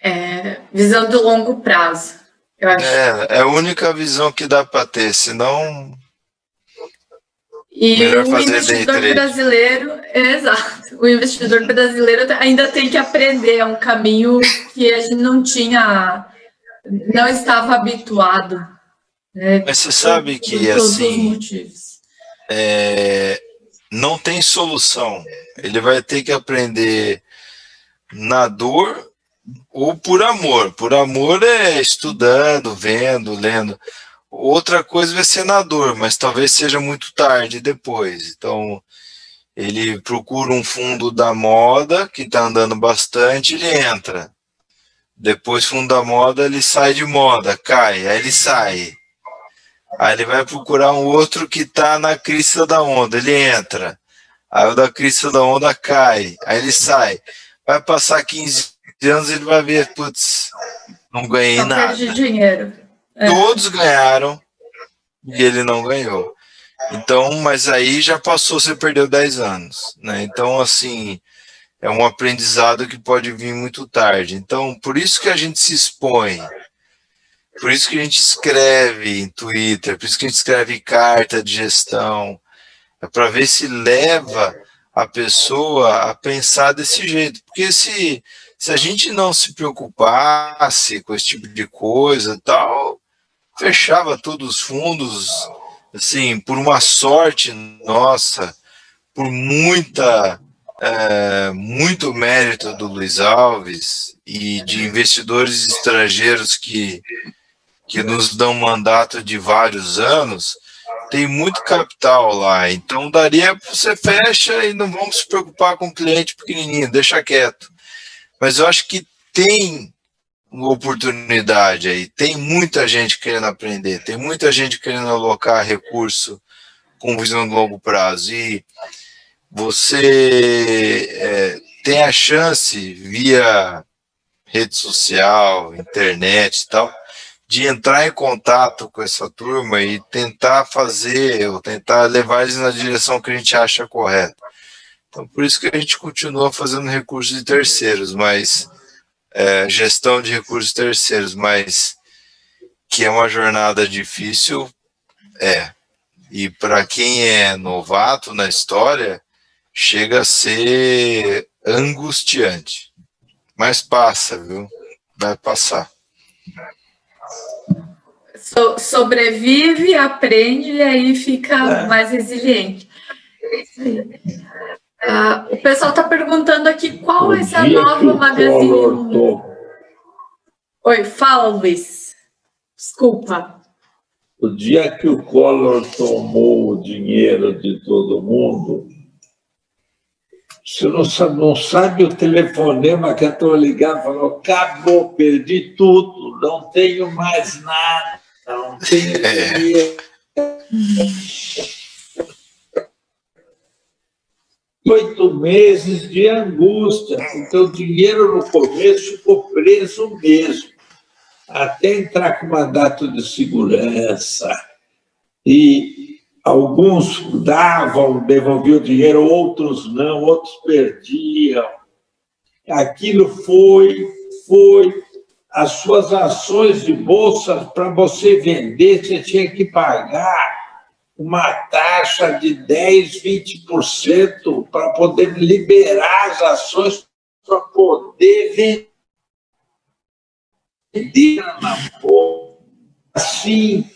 É, visão de longo prazo. Eu acho. É, é a única visão que dá para ter, senão E o investidor brasileiro, exato, o investidor brasileiro ainda tem que aprender, é um caminho que a gente não tinha, não estava habituado. Né, Mas você sabe por que, assim, é, não tem solução. Ele vai ter que aprender na dor ou por amor. Por amor é estudando, vendo, lendo. Outra coisa vai ser na dor, mas talvez seja muito tarde depois. Então, ele procura um fundo da moda que está andando bastante, ele entra. Depois, fundo da moda, ele sai de moda, cai, aí ele sai. Aí ele vai procurar um outro que está na crista da onda, ele entra. Aí o da crista da onda cai, aí ele sai. Vai passar 15 anos, ele vai ver, putz, não ganhei Só nada. perde dinheiro. É. Todos ganharam e ele não ganhou. Então, mas aí já passou, você perdeu 10 anos, né? Então, assim, é um aprendizado que pode vir muito tarde. Então, por isso que a gente se expõe. Por isso que a gente escreve em Twitter, por isso que a gente escreve carta de gestão. É para ver se leva a pessoa a pensar desse jeito. Porque se, se a gente não se preocupasse com esse tipo de coisa tal, fechava todos os fundos, assim, por uma sorte nossa, por muita, é, muito mérito do Luiz Alves e de investidores estrangeiros que, que nos dão mandato de vários anos, tem muito capital lá. Então daria você fecha e não vamos se preocupar com o cliente pequenininho, deixa quieto. Mas eu acho que tem uma oportunidade aí. Tem muita gente querendo aprender, tem muita gente querendo alocar recurso com visão de longo prazo. E você é, tem a chance, via rede social, internet e tal, de entrar em contato com essa turma e tentar fazer, ou tentar levar eles na direção que a gente acha correta. Então, por isso que a gente continua fazendo recursos de terceiros, mas é, gestão de recursos terceiros, mas que é uma jornada difícil, é. E para quem é novato na história, chega a ser angustiante. Mas passa, viu? Vai passar. So- sobrevive, aprende e aí fica É. mais resiliente. É. Ah, o pessoal está perguntando aqui qual vai ser a dia que nova o Magazine Luiza. Oi, fala, Luiz. Desculpa. O dia que o Collor tomou o dinheiro de todo mundo, você não sabe, não sabe o telefonema que eu estou ligando, falou, acabou, perdi tudo, não tenho mais nada, não tenho dinheiro. Oito meses de angústia, porque o dinheiro no começo ficou preso mesmo até entrar com mandato de segurança. E alguns davam, devolviam dinheiro, outros não, outros perdiam. Aquilo foi, foi. As suas ações de bolsa, para você vender, você tinha que pagar uma taxa de 10, 20% para poder liberar as ações para poder vender na boca, assim,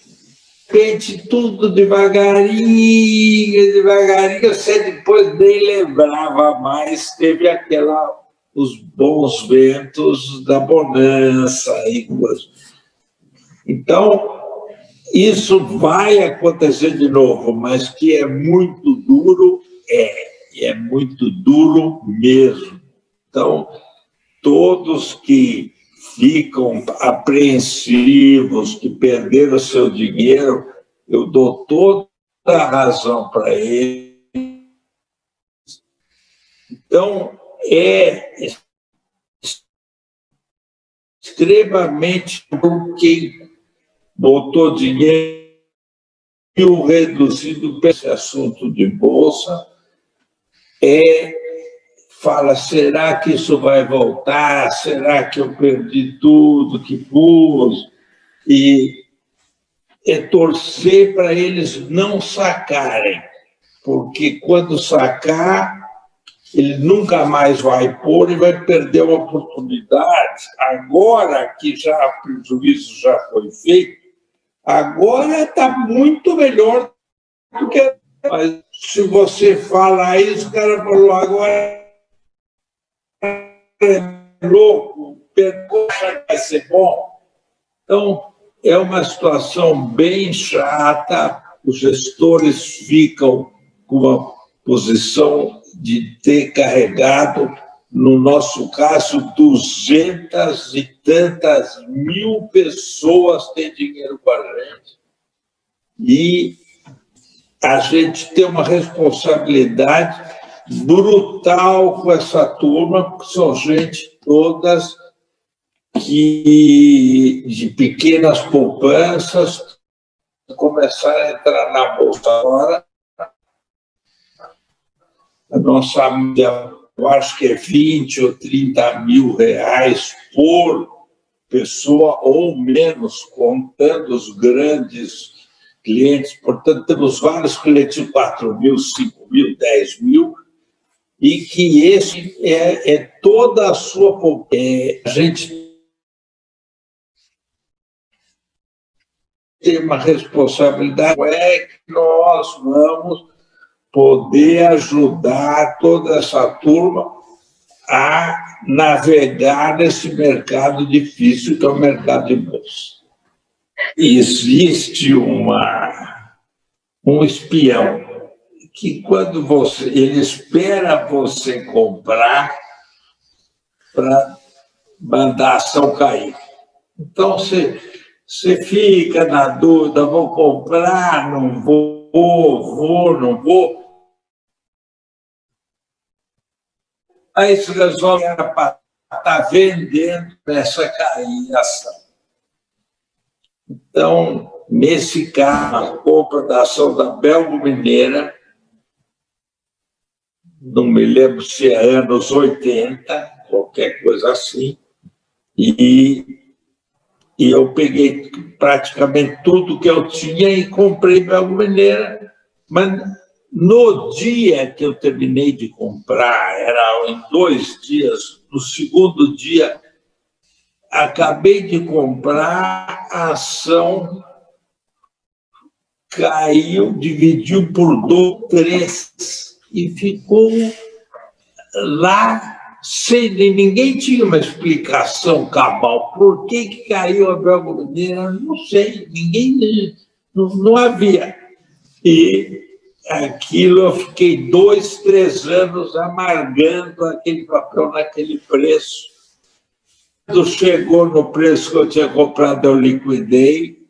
repente tudo devagarinho, devagarinho, você depois nem lembrava mais, teve aquela, os bons ventos da bonança. Então, isso vai acontecer de novo, mas que é muito duro, é, é muito duro mesmo. Então, todos que ficam apreensivos, que perderam seu dinheiro, eu dou toda a razão para eles. Então, é extremamente bom quem botou dinheiro reduzido esse assunto de bolsa é fala será que isso vai voltar será que eu perdi tudo que pus e é torcer para eles não sacarem porque quando sacar ele nunca mais vai pôr e vai perder a oportunidade. Agora que já o prejuízo já foi feito, agora está muito melhor do que. Mas se você fala isso, o cara falou, agora é louco, vai ser bom. Então, é uma situação bem chata, os gestores ficam com uma posição de ter carregado, no nosso caso, duzentas e tantas mil pessoas têm dinheiro com a gente. E a gente tem uma responsabilidade brutal com essa turma, porque são gente todas que de pequenas poupanças começaram a entrar na bolsa agora a nossa média, eu acho que é 20 ou 30 mil reais por pessoa ou menos, contando os grandes clientes. Portanto, temos vários clientes de 4 mil, 5 mil, 10 mil, e que esse é, é toda a sua. É, a gente tem uma responsabilidade, é que nós vamos poder ajudar toda essa turma a navegar nesse mercado difícil que é o mercado de bolsa. Existe uma, um espião que quando você ele espera você comprar para mandar a ação cair. Então você, você fica na dúvida, vou comprar, não vou, vou, não vou. aí se resolve para estar tá vendendo essa cair ação. Então, nesse caso, a compra da ação da Belgo Mineira, não me lembro se é anos 80, qualquer coisa assim, e, e eu peguei praticamente tudo que eu tinha e comprei Belgo Mineira, mas no dia que eu terminei de comprar, era em dois dias, no segundo dia, acabei de comprar, a ação caiu, dividiu por dois, três, e ficou lá sem ninguém tinha uma explicação cabal. Por que, que caiu a Belga Mineira? Não sei, ninguém não, não havia. E aquilo eu fiquei dois, três anos amargando aquele papel naquele preço. Quando chegou no preço que eu tinha comprado, eu liquidei